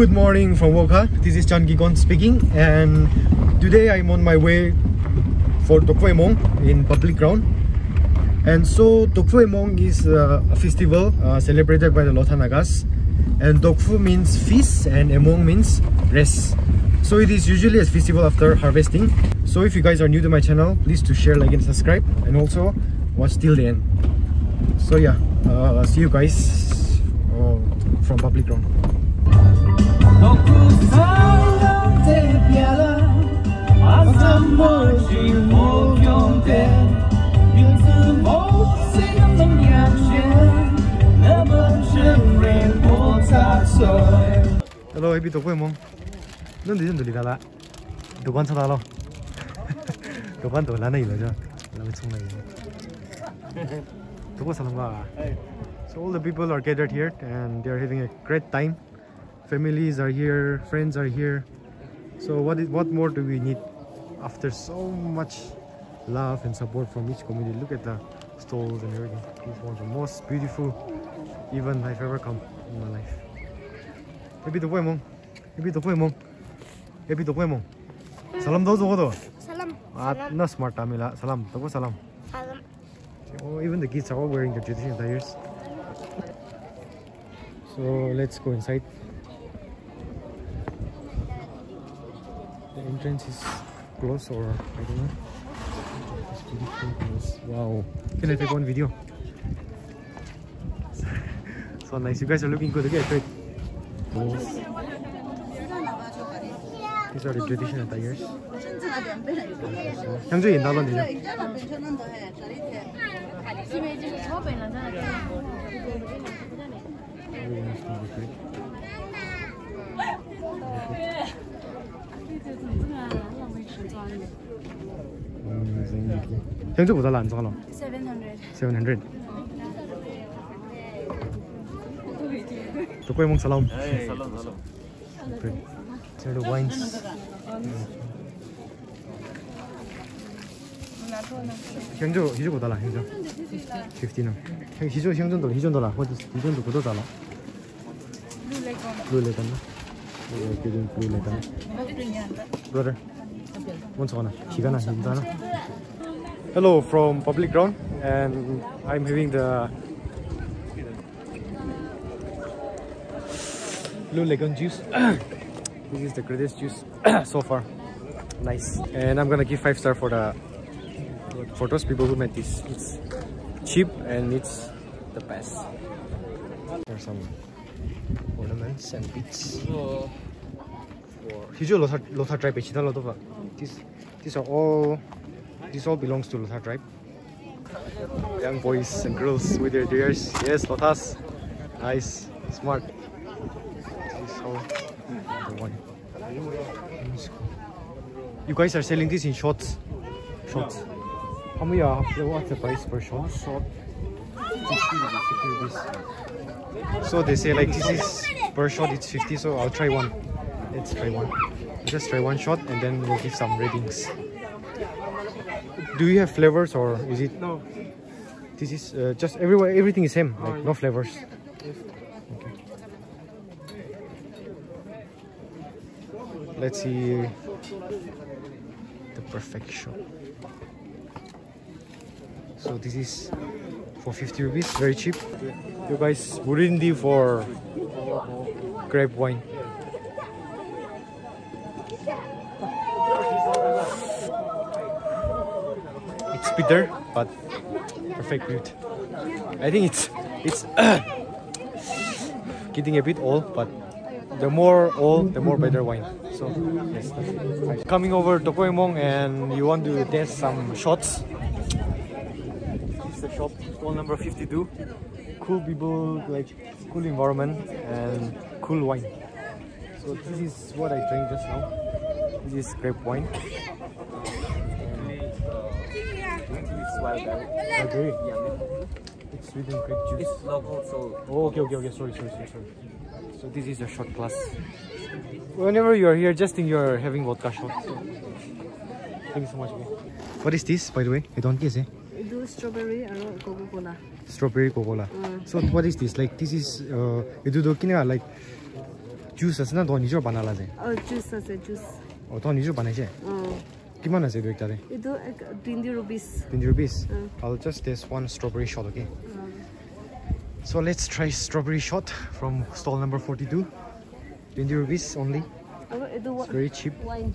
Good morning from Wokha. This is Chan Kikon speaking, and today I'm on my way for Tokhü Emong in public ground. And so Tokhü Emong is uh, a festival uh, celebrated by the Lotha Nagas, and Tokhü means feast and Emong means rest. So it is usually a festival after harvesting. So if you guys are new to my channel, please to share, like, and subscribe, and also watch till the end. So yeah, uh, see you guys uh, from public ground. Hello, happy Tokhü Emong. Nên đi chân đi là đồ quan sao lo. Đồ quan đồ là này rồi chứ. Là mình xuống này. Tokhü sao ba. So all the people are gathered here and they are having a great time. Families are here, friends are here. So what is what more do we need after so much love and support from each community? Look at the stalls and everything. It's one of the most beautiful even I've ever come in my life. Happy Tokhü Emong. Happy Tokhü Emong. Happy Tokhü Emong. Salam daw zo Salam. Ah, at na smart tamila. Salam. Tokhü salam. Salam. Oh, even the kids are all wearing the traditional attires. So let's go inside. entrance is closed or I don't know. It's beautiful close. Wow. Can I take one video? so nice. You guys are looking good. Okay, great. Close. These are the traditional attires. 형주 옛날로 되죠? Everyone's doing 현재 보다 안 좋아. 700. 700. 조금 살람. 살람 살람. 그래. 저도 와인스. 형조 희조 보다 나 형조. 15는. 형 희조 형전도 희전도 나. 어디 희전도 보다 달라. 룰레건. 룰레건. Brother, Hello from public ground and I'm having the blue legon juice. this is the greatest juice so far. Nice. And I'm gonna give five star for the for those people who made this. It's cheap and it's the best. There's some ornaments and beads. For Hijo Lotha Lotha tribe eh? Lodova. These these are all this all belongs to Lotha tribe. Young boys and girls with their deers. Yes, Lothas. Nice, smart. This is all the one. You guys are selling this in shots. Shots. How many are what's the price per shot? Shot. 60 rupees. So they say like this is per shot it's 50 so I'll try one. Let's try one. Just try one shot and then we'll give some ratings. Do you have flavors or is it No. this is uh, just everywhere everything is same like no flavors. Okay. Let's see the perfect shot. So this is for 50 rupees, very cheap. You guys, Burundi for grape wine. It's bitter, but perfect root. I think it's it's getting a bit old, but the more old, the more better wine. So yes, coming over Tokhü Emong and you want to test some shots. This is the shop, stall number 52. Cool people, like cool environment and cool wine. So this is what I drank just now. This is grape wine. It's wild agree. Yeah, It's sweet and grape juice. it's local, so Oh, okay, okay, okay. Sorry, sorry, sorry, sorry. So this is a shot class. Whenever you are here, just think you are having vodka shot. So. Thank you so much. What is this, by the way? I don't guess. Eh? strawberry? And coca cola strawberry coca cola mm. so what is this? Like this is uh edu do kinga like juice asna do nijo banala je oh juice ase juice. oh to nijo banaise mm. কিমান আছে দুইটা রে এটো 20 rupees 20 rupees mm. i'll just taste one strawberry shot okay? mm. so let's try strawberry shot from stall number 42 20 rupees only. oh, it's very cheap. wine.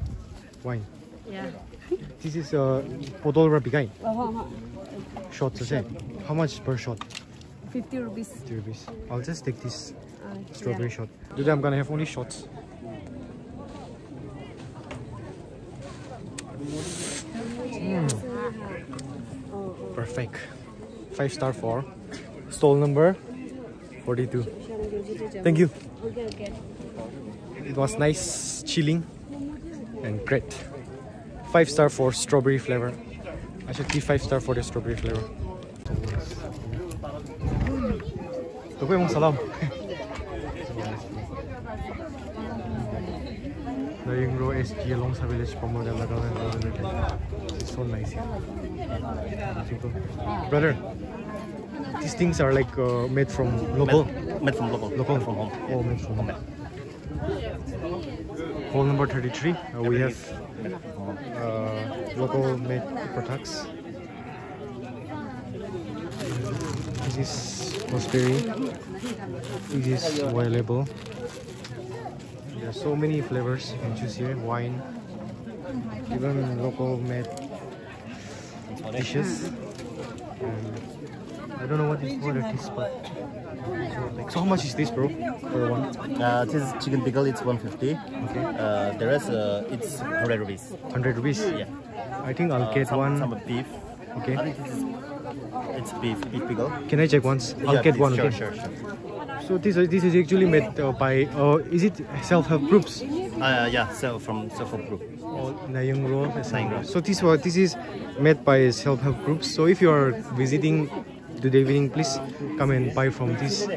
Wine. Yeah. this is a bigai Oh, uh-huh, ha, ha. Uh-huh. shots আছে how much per shot 50 rupees. 50 rupees I'll just take this Uh, strawberry yeah. shot today I'm gonna have only shots oh. perfect five star for stall number 42 thank you Okay, okay. It was nice, chilling, and great. Five star for strawberry flavor. I should give five star for the strawberry flavor. Tukoy mong salam. Laying row SG along sa village pa mo talaga It's so nice here. Brother, these things are like uh, made from local. Made from local. Local from home. Oh, made from home. Hole number 33, uh, we have uh, local made products. This is raspberry. This is white label. There are so many flavors you can choose here. Wine, even local made dishes. And I don't know what is what it is, but so how much is this, bro? For one? Uh, this is chicken pickle. It's 150. Okay. Uh, the rest, uh, it's 100 rupees. 100 rupees. Yeah. I think I'll Uh, get some, one. Some beef. Okay. I think this is, it's beef, beef pickle. Can I check once? I'll Yeah, get please. one. Sure, okay. sure, sure. So this is- this is actually made uh, by uh, is it self-help groups? Uh, yeah, so from from group. Oh, Nayang Ro. Nayang Ro. So this was this is made by self-help groups. So if you are visiting today evening, please come and buy from this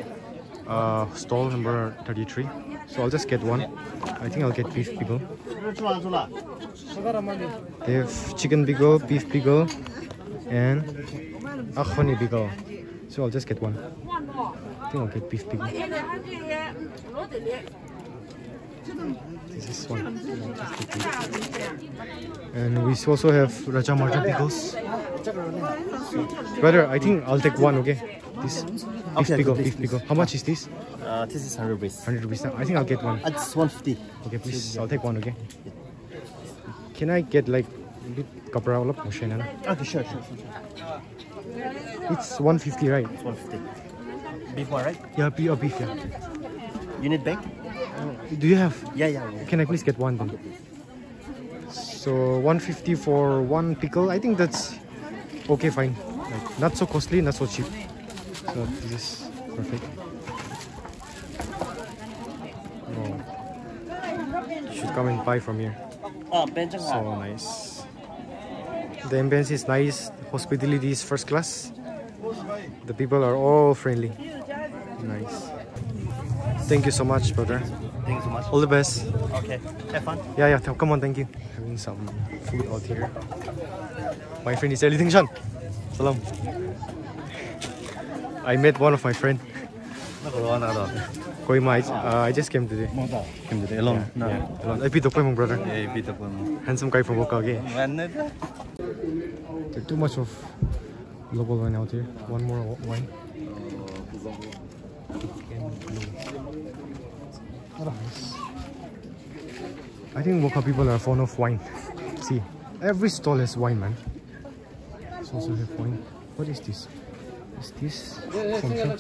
uh, stall number 33. So I'll just get one. I think I'll get beef pickle. They have chicken pickle, beef pickle, and a honey pickle. So I'll just get one. I think I'll get beef pickle. This is one. I'll just get beef. And we also have Raja Marja pickles. Brother, I think I'll take one, okay? This beef pickle, beef pickle. How much is this? Uh, this is 100 rupees. 100 rupees. I think I'll get one. It's 150. Okay, please. I'll take one, okay? Can I get like a bit kapra ulap mo siya na? Okay, sure, sure, sure. It's 150, right? It's 150. Beef one, right? Yeah, beef, beef, yeah. You need bag? Do you have? Yeah, yeah. yeah. Can I please get one then? So 150 for one pickle. I think that's okay, fine. Like, not so costly, not so cheap. So this is perfect. Oh. You should come and buy from here. Oh, Benjang So nice. The ambience is nice. Hospitality is first class. The people are all friendly. Nice. Thank you so much, brother. Thank you so much. All the best. Okay, have fun. Yeah, yeah. Come on, thank you. Having some food out here. My friend is Eli Shan. Salam. I met one of my friend. Koi Ma. Uh, I just came today. Came today alone. No. Yeah, alone. I beat up my brother. Yeah, beat up one. Handsome guy from Okage. When There's too much of local wine out here. One more wa- wine. I think Wokha people are fond of wine. See, every stall has wine, man. It's also have wine. What is this? Is this something?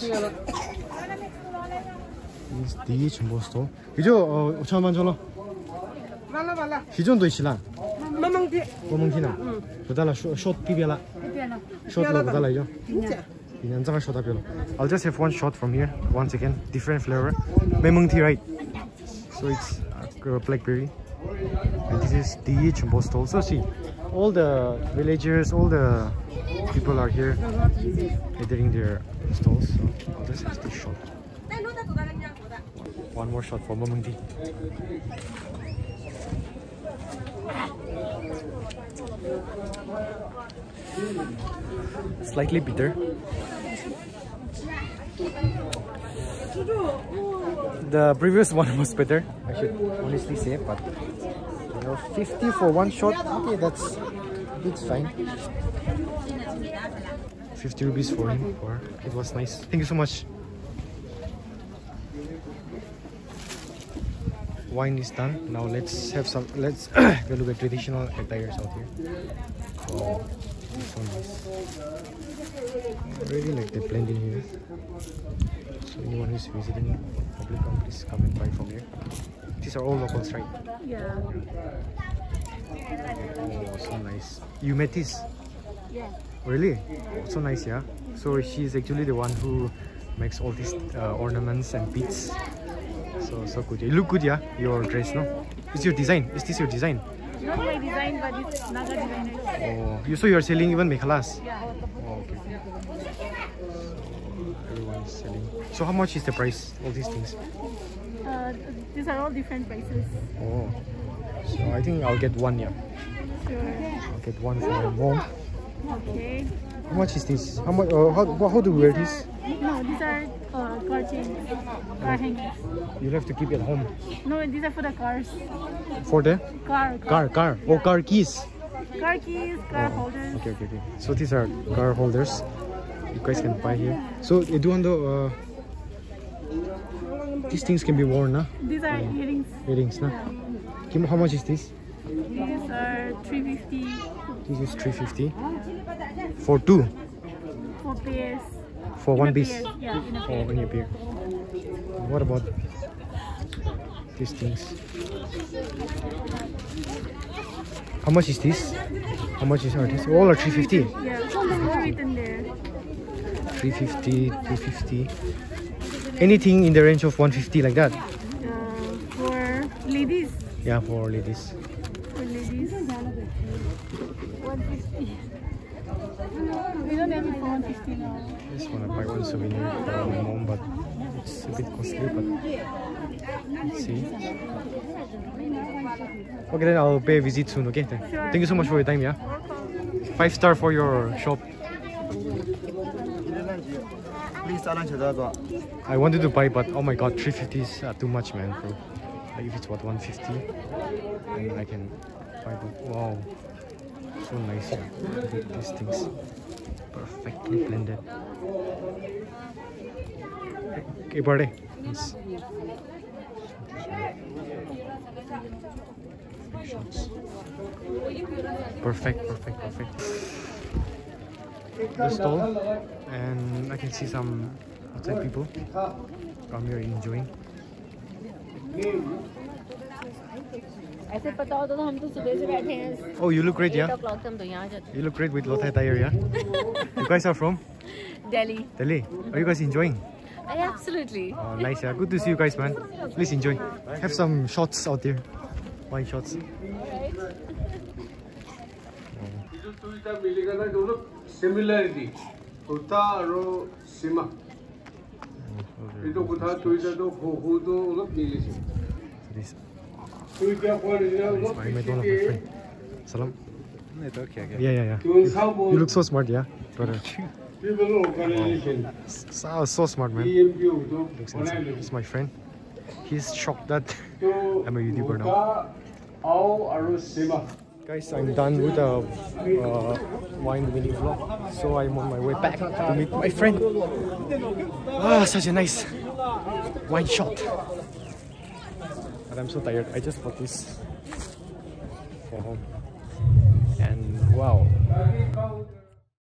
Is this jumbo stall? 이죠 어 5천 원 줘라. 말라 말라. 시전도 있시라. 마망디. 마망디나. 보달라 쇼트 비비라. 비비라. 쇼트로 보달라 이죠. I'll just have one shot from here once again different flavor memang right so it's uh, blackberry. And this is the jumbo stall. So see, all the villagers, all the people are here gathering their stalls. So I'll just have this shot. One more shot for Memung tea. Slightly bitter. The previous one was better, I should honestly say, but you know, 50 for one shot, okay, that's it's fine. 50 rupees for him, for it was nice. Thank you so much. Wine is done. Now let's have some. Let's a look at traditional attires out here. Oh, so nice. I really like the blend in here. So anyone who's visiting Publicum, please come and buy from here. These are all locals, right? Yeah. Oh, so nice. You met this? Yeah. Really? So nice, yeah. So she's actually the one who makes all these uh, ornaments and beads. So so good. You look good, yeah. Your dress, no? It's your design. Is this your design? Not my design, but it's Naga. Oh, you so you are selling even mekhalas? Yeah. Oh, okay. So everyone is selling. So how much is the price? All these things. Uh, these are all different prices. Oh. So I think I'll get one, yeah. Sure. I'll get one for my mom. Okay. How much is this? How much? Uh, how, how do we wear this? No, these are uh, car chains, car hangers. You'll have to keep it at home. No, these are for the cars. For the Car, car, car. Oh, car keys. Car keys, car holders. Okay, okay, okay. So these are car holders. You guys can buy here. So you do the uh, these things can be worn, na? These are earrings. Earrings, na? Kim, How much is this? These are 350 This is 350 for two, for pairs. For In one piece. pair, Yeah, in a Oh, pair. when you appear. What about these things? How much is this? How much is are these? All are 350. Yeah, all written there. 350, 250. Anything in the range of 150 like that? Uh, for ladies. Yeah, for ladies. For ladies. 150. We don't have it for 150 now. I just want to buy one souvenir for my mom, but it's a bit costly. But see. Okay, then I'll pay a visit soon. Okay, then. Sure. Thank you so much for your time. Yeah, five star for your shop. Please, Alan Chadaba. I wanted to buy, but oh my god, 350 is uh, too much, man, bro. Like if it's what 150, then I can buy. But wow, so nice. Yeah. Look at these things, perfectly blended. Okay, buddy. Yes. Perfect, perfect, perfect. The stall, and I can see some outside people come here enjoying. ऐसे पता होता तो हम तो सुबह से बैठे हैं Oh, you look great, yeah. o'clock हम तो यहाँ जाते You look great with Lothai Tire, yeah. you guys are from हैं Delhi Delhi. Are you guys enjoying? absolutely Oh, nice, yeah. Good to see you guys, man. Please enjoy. Have some shots out there. Wine shots. બીજું શું ત્યાં બીજી કરતા થોડુંક similarity kurta અને સીમા એ તો કુર્તા જોઈ તો ખોખું તો ઓલો બીલી છે So this Hi, my friend. Salam. Yeah, yeah, yeah. You, look so smart, yeah, brother. Wow. So, so smart, man. He's my friend. He's shocked that I'm a YouTuber now. Guys, I'm done with the uh, wine mini vlog, so I'm on my way back to meet my friend. Ah, such a nice wine shot but I'm so tired. I just bought this for home. And wow.